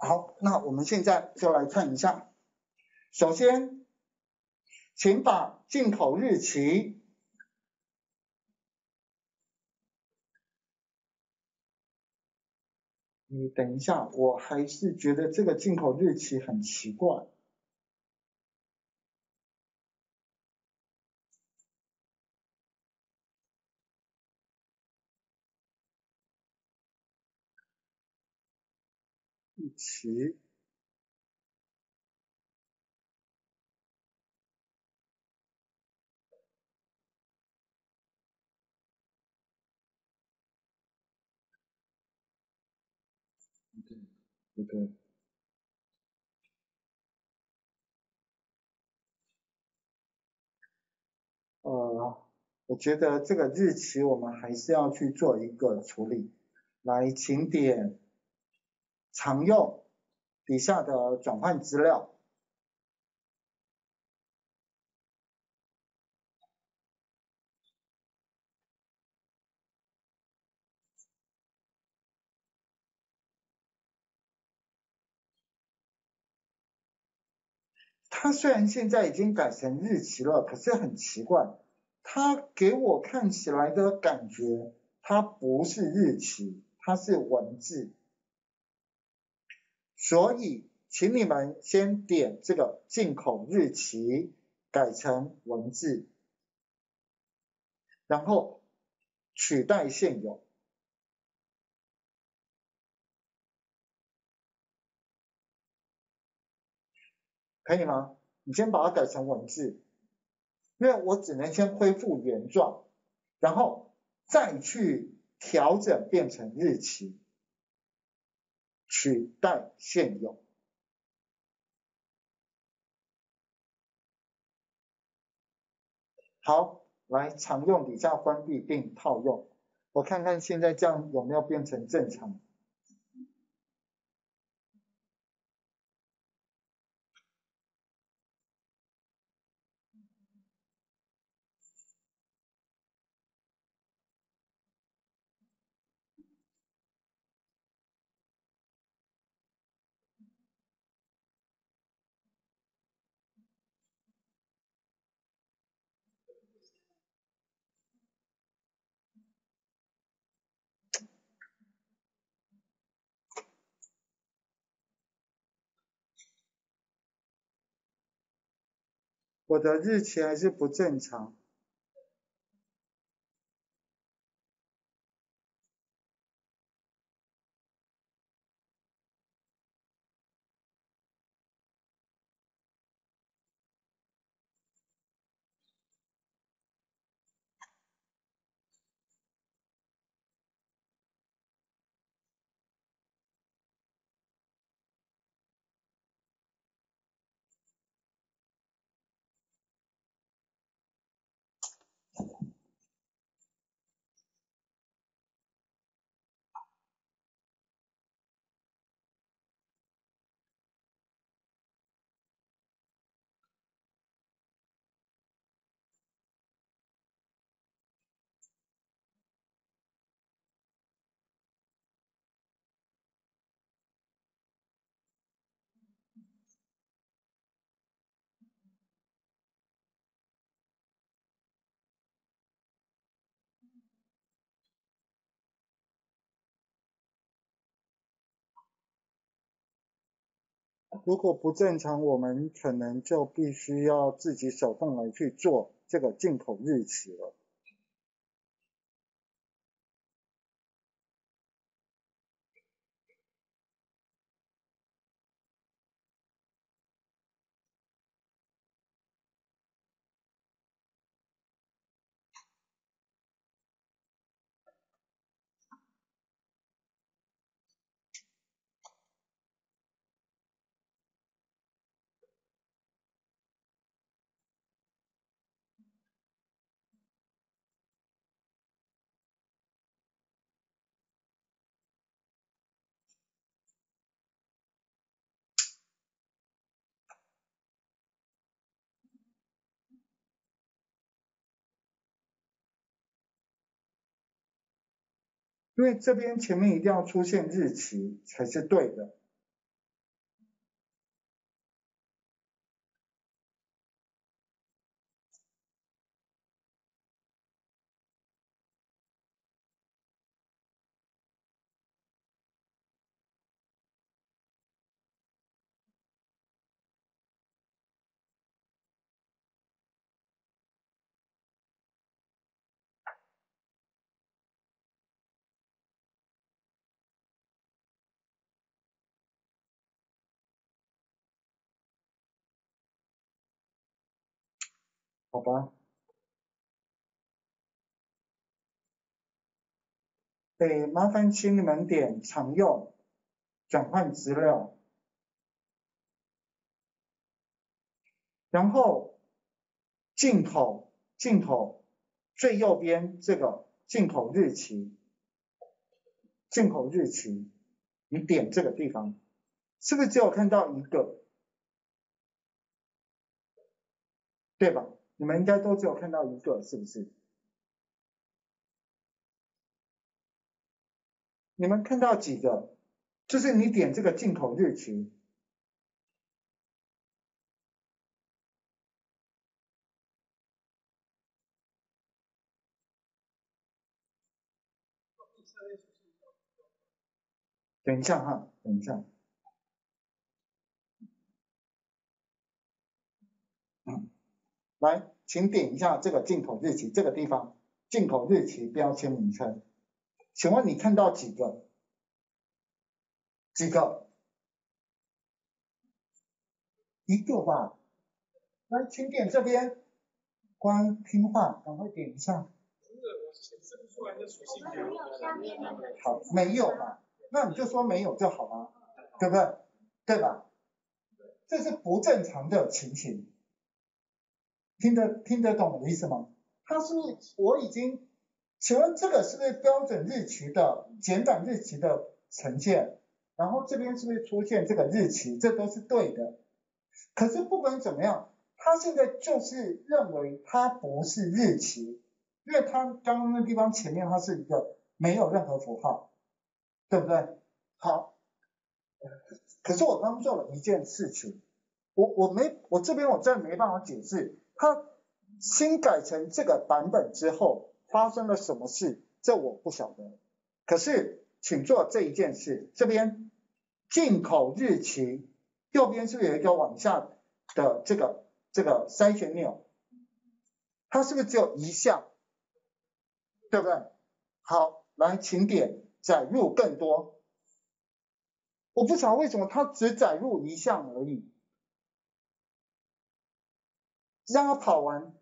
好，那我们现在就来看一下。首先，请把进口日期。你等一下，我还是觉得这个进口日期很奇怪。日期。对对。呃，我觉得这个日期我们还是要去做一个处理。来，请点常用底下的转换资料。它虽然现在已经改成日期了，可是很奇怪，它给我看起来的感觉，它不是日期，它是文字。所以，请你们先点这个进口日期，改成文字，然后取代现有，可以吗？你先把它改成文字，因为我只能先恢复原状，然后再去调整变成日期。取代现有。好，来常用底下关闭并套用，我看看现在这样有没有变成正常。我的日期还是不正常。如果不正常，我们可能就必须要自己手动来去做这个进口日期了。因为这边前面一定要出现日期才是对的。好吧？得，麻烦请你们点常用转换资料，然后进口进口最右边这个进口日期，进口日期，你点这个地方，是不是只有看到一个？对吧？你们应该都只有看到一个，是不是？你们看到几个？就是你点这个进口日期，等一下哈，等一下。嗯，来，请点一下这个进口日期这个地方，进口日期标签名称。请问你看到几个？几个？一个吧。来，请点这边。关听话，赶快点一下。好，没有嘛？那你就说没有就好了，对不对？对吧？这是不正常的情形。听得听得懂我的意思吗？他是我已经。请问这个是不是标准日期的简短日期的呈现？然后这边是不是出现这个日期？这都是对的。可是不管怎么样，他现在就是认为它不是日期，因为他刚刚那地方前面它是一个没有任何符号，对不对？好，可是我刚做了一件事情，我我没我这边我真的没办法解释，它新改成这个版本之后。发生了什么事？这我不晓得。可是，请做这一件事。这边进口日期右边是不是有一个往下的这个这个筛选钮？它是不是只有一项？对不对？好，来，请点载入更多。我不晓得为什么它只载入一项而已。让他跑完，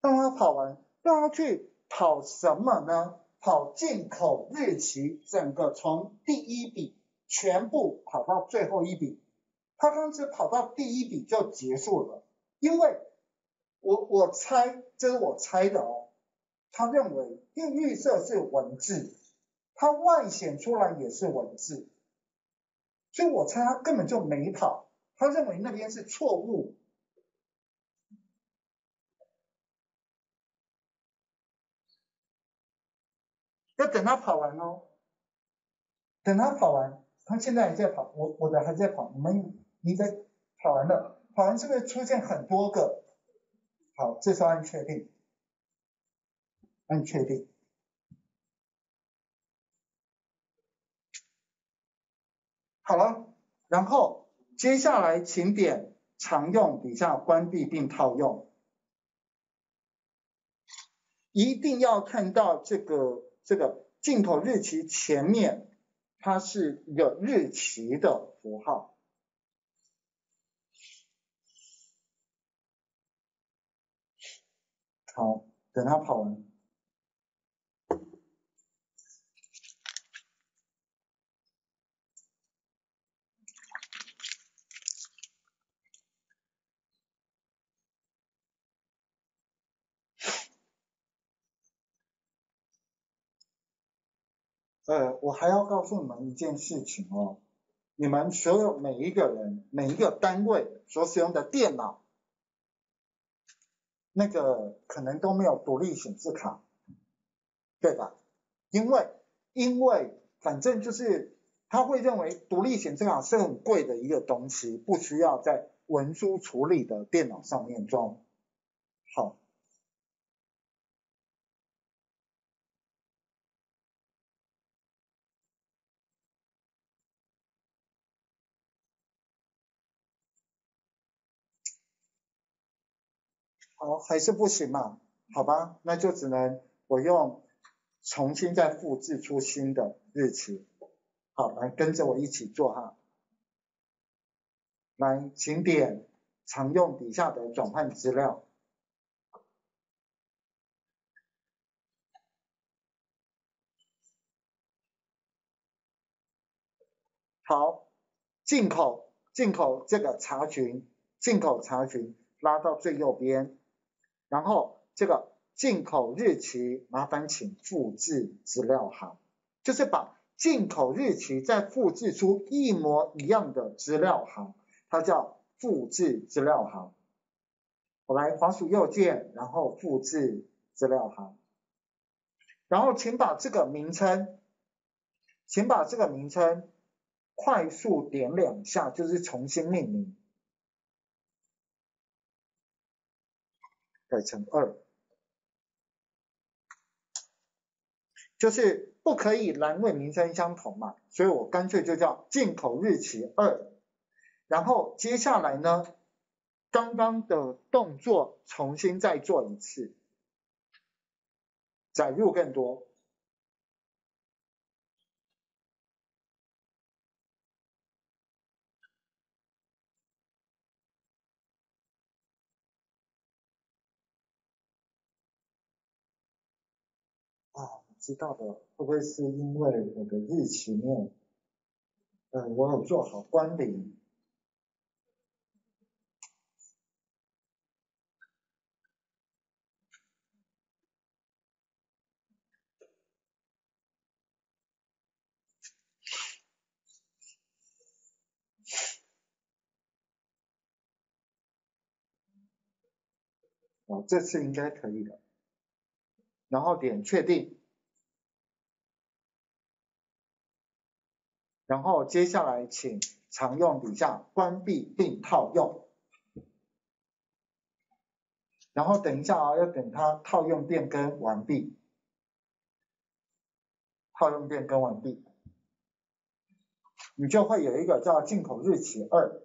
让他跑完。让他去跑什么呢？跑进口日期，整个从第一笔全部跑到最后一笔。他刚只跑到第一笔就结束了，因为我我猜，这是我猜的哦。他认为，因为绿色是文字，它外显出来也是文字，所以我猜他根本就没跑。他认为那边是错误。要等他跑完哦，等他跑完，他现在还在跑，我我的还在跑，你们你的跑完了，跑完是不是出现很多个？好，这时候按确定，按确定，好了，然后接下来请点常用底下关闭并套用，一定要看到这个。这个进口日期前面，它是一个日期的符号。好，等它跑完。呃，我还要告诉你们一件事情哦，你们所有每一个人、每一个单位所使用的电脑，那个可能都没有独立显示卡，对吧？因为因为反正就是他会认为独立显示卡是很贵的一个东西，不需要在文书处理的电脑上面装。好。哦还是不行嘛好吧那就只能我用重新再复制出新的日期。好来跟着我一起做哈。来请点常用底下的转换资料。好进口进口这个查询进口查询拉到最右边然后这个进口日期麻烦请复制资料行，就是把进口日期再复制出一模一样的资料行，它叫复制资料行。我来滑鼠右键，然后复制资料行，然后请把这个名称，请把这个名称。快速点两下就是重新命名，改成二，就是不可以栏位名称相同嘛，所以我干脆就叫进口日期二，然后接下来呢，刚刚的动作重新再做一次，载入更多。知道的，会不会是因为我的日期面，嗯，我有做好关联。哦，这次应该可以的，然后点确定。然后接下来请常用底下关闭并套用，然后等一下啊，要等它套用变更完毕，套用变更完毕，你就会有一个叫进口日期二。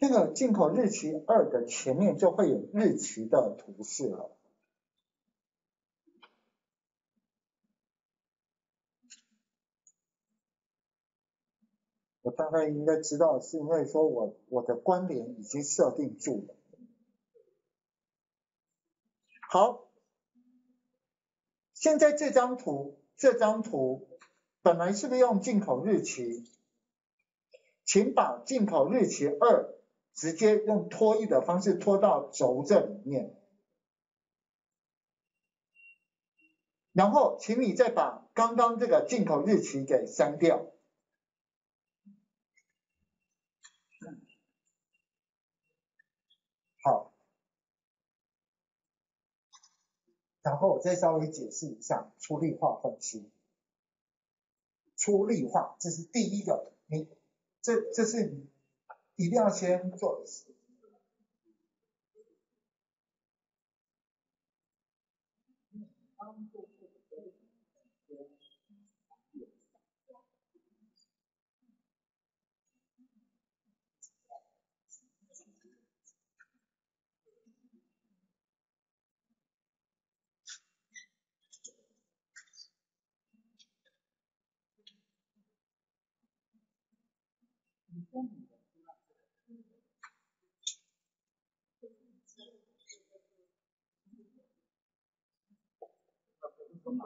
这个进口日期二的前面就会有日期的图示了。我大概应该知道，是因为说我我的关联已经设定住了。好，现在这张图，这张图本来是不是用进口日期？请把进口日期二。直接用拖曳的方式拖到轴这里面，然后请你再把刚刚这个进口日期给删掉。好，然后我再稍微解释一下粗粒化分析。粗粒化，这是第一个，你这这是你。一定要先做。相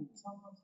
and sometimes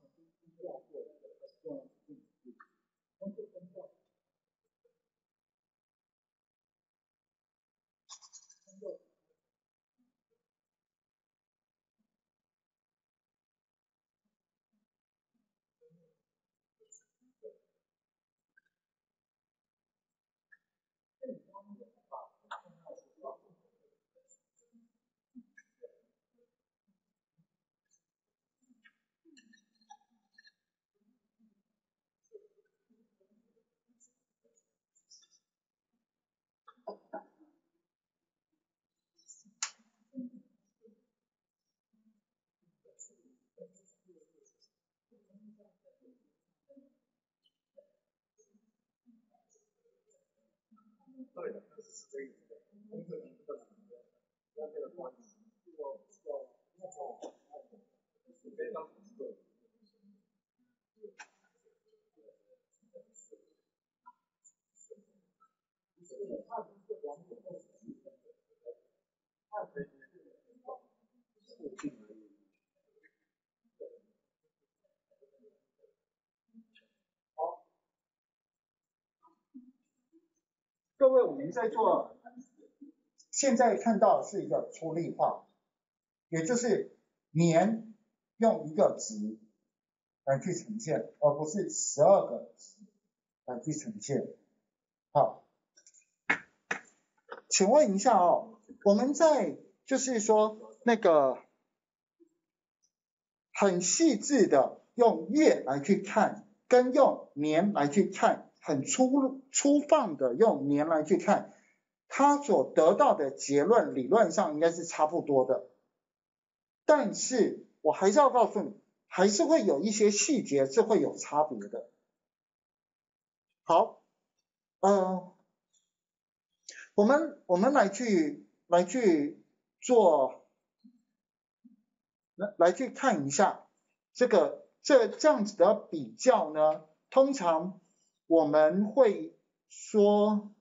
对，确实是这样。工作，这个这个，这个二十四点的计算，二十四。各位，我们在做，现在看到是一个粗粒化，也就是年用一个值来去呈现，而不是十二个值来去呈现。好，请问一下哦，我们在就是说那个很细致的用月来去看，跟用年来去看。很粗粗放的用年来去看，他所得到的结论理论上应该是差不多的，但是我还是要告诉你，还是会有一些细节是会有差别的。好，嗯，我们我们来去来去做，来来去看一下这个这这样子的比较呢，通常。我们会说，